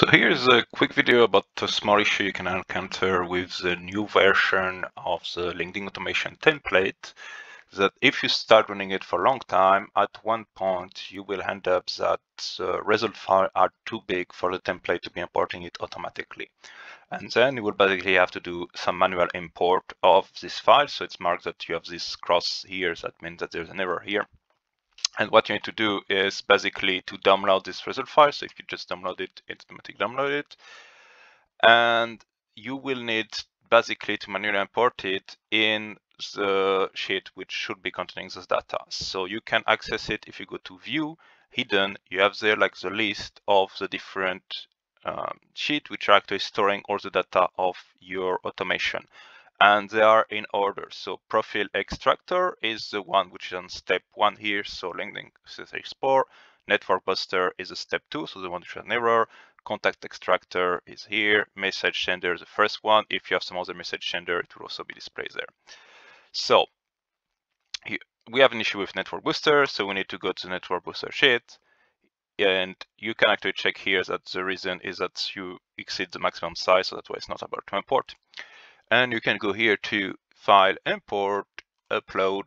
So here's a quick video about a small issue you can encounter with the new version of the LinkedIn automation template that if you start running it for a long time, at one point you will end up that the result file are too big for the template to be importing it automatically. And then you will basically have to do some manual import of this file. So it's marked that you have this cross here. That means that there's an error here. And what you need to do is basically to download this result file. So if you just download it, it's automatically download it. And you will need basically to manually import it in the sheet which should be containing this data. So you can access it if you go to view, hidden, you have there like the list of the different um, sheet which are actually storing all the data of your automation and they are in order. So profile extractor is the one which is on step one here. So LinkedIn export. Network booster is a step two, so the one which has an error. Contact extractor is here. Message sender is the first one. If you have some other message sender, it will also be displayed there. So we have an issue with network booster, so we need to go to network booster sheet. And you can actually check here that the reason is that you exceed the maximum size, so that's why it's not about to import and you can go here to file import upload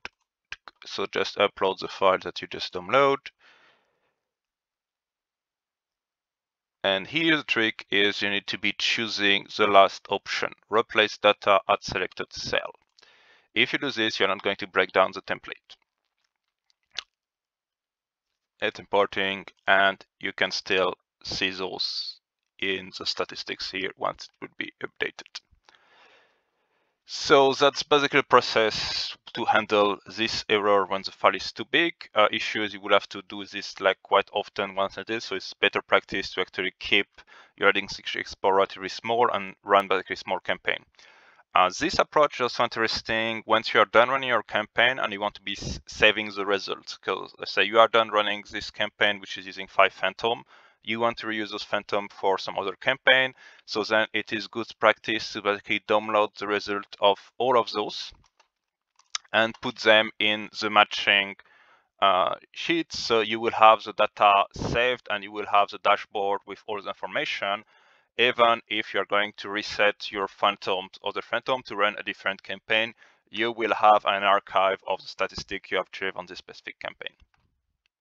so just upload the file that you just download. And here the trick is you need to be choosing the last option replace data at selected cell. If you do this you're not going to break down the template. It's importing and you can still see those in the statistics here once it would be updated so that's basically a process to handle this error when the file is too big. Uh, issues you will have to do this like quite often once a day, So it's better practice to actually keep your LinkedIn export relatively small and run basically small campaign. Uh, this approach is also interesting once you are done running your campaign and you want to be saving the results. Because let's say you are done running this campaign, which is using five Phantom you want to reuse those phantom for some other campaign. So then it is good practice to basically download the result of all of those and put them in the matching uh, sheets. So you will have the data saved and you will have the dashboard with all the information, even if you're going to reset your phantom, or the phantom to run a different campaign, you will have an archive of the statistic you have achieved on this specific campaign.